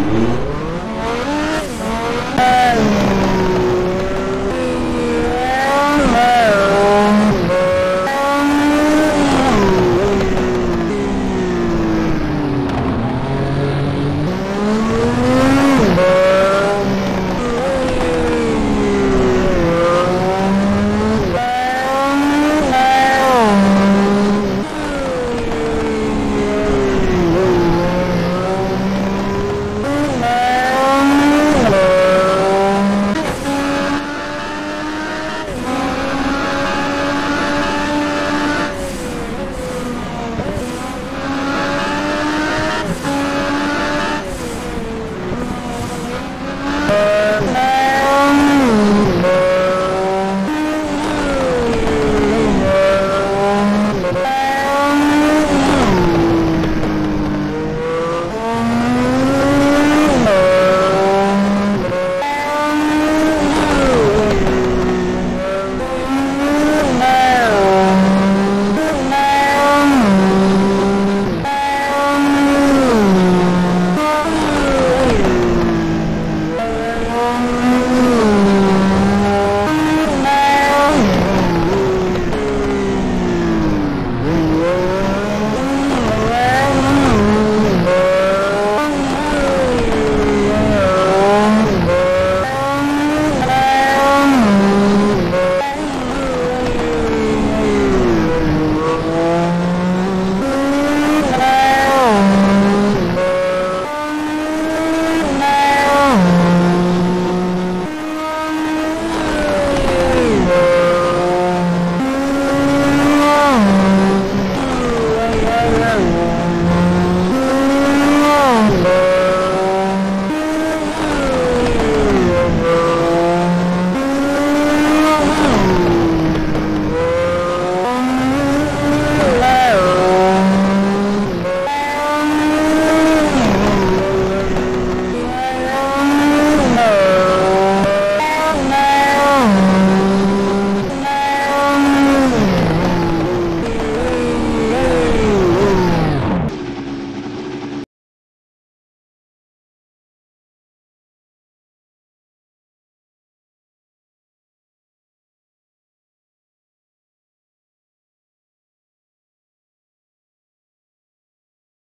Mm-hmm.